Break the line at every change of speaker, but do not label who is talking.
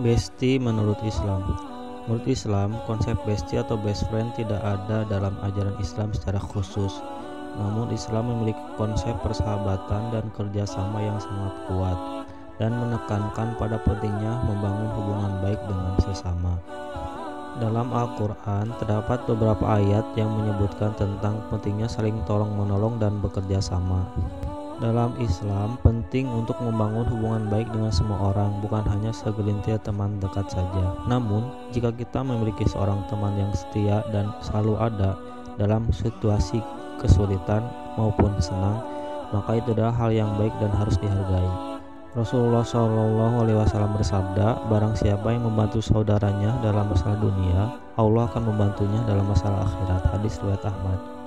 Besti menurut Islam Menurut Islam, konsep besti atau best friend tidak ada dalam ajaran Islam secara khusus. Namun Islam memiliki konsep persahabatan dan kerjasama yang sangat kuat dan menekankan pada pentingnya membangun hubungan baik dengan sesama. Dalam Al-Quran terdapat beberapa ayat yang menyebutkan tentang pentingnya saling tolong-menolong dan bekerja sama. Dalam Islam, penting untuk membangun hubungan baik dengan semua orang, bukan hanya segelintir teman dekat saja. Namun, jika kita memiliki seorang teman yang setia dan selalu ada dalam situasi kesulitan maupun senang, maka itu adalah hal yang baik dan harus dihargai. Rasulullah Shallallahu Alaihi Wasallam bersabda, barang siapa yang membantu saudaranya dalam masalah dunia, Allah akan membantunya dalam masalah akhirat. Hadis riwayat Ahmad.